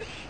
you